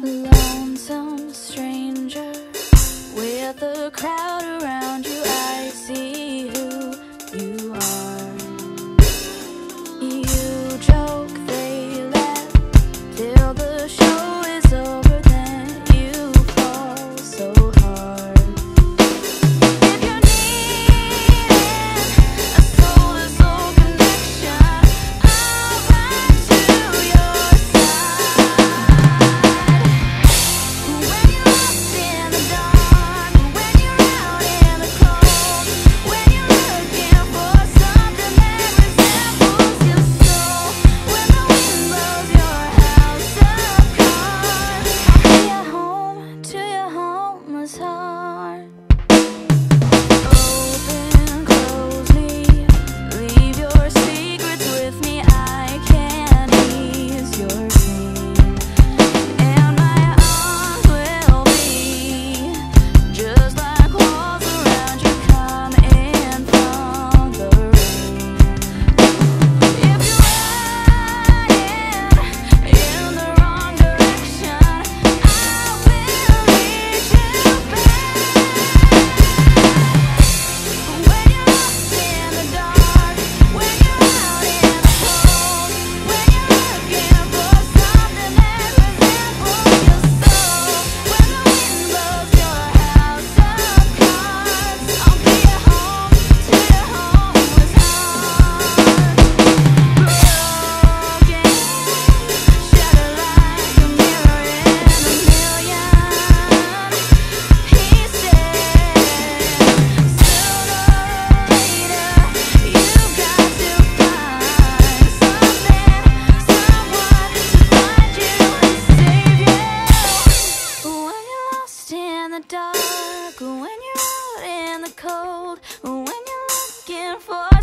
Lonesome stranger with the crowd around. dark, when you're out in the cold, when you're looking for.